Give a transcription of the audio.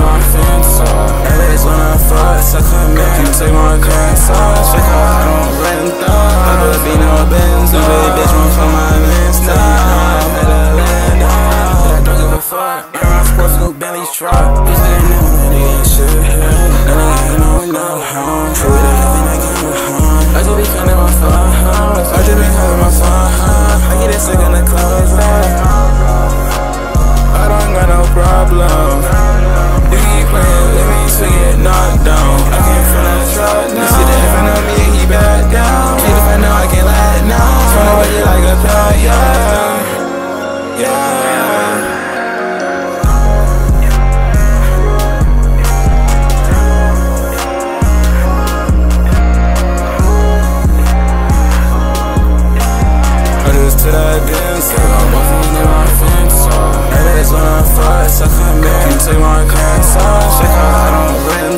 my fence. I fuck, so come take my glass off. I don't. I be no Benz, no bitch. I don't give a fuck. My sports, Bentley's truck. Bitch, they know that they ain't shit. That nigga ain't no no I come back take my pants off. Check out, I don't really